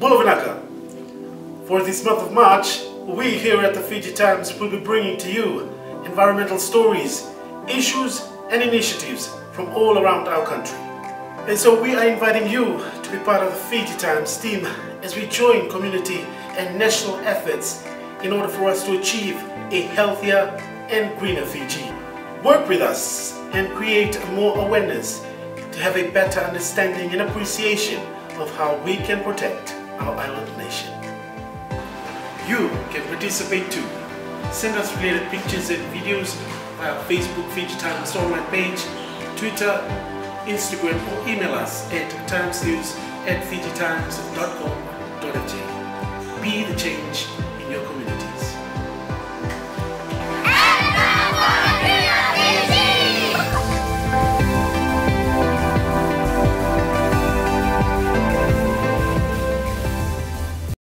Bulavinaka. For this month of March, we here at the Fiji Times will be bringing to you environmental stories, issues and initiatives from all around our country. And so we are inviting you to be part of the Fiji Times team as we join community and national efforts in order for us to achieve a healthier and greener Fiji. Work with us and create more awareness to have a better understanding and appreciation of how we can protect our island nation. You can participate too. Send us related pictures and videos via Facebook Fiji Times online page, Twitter, Instagram or email us at timesnews at fijitimes.com.fj. Be the change.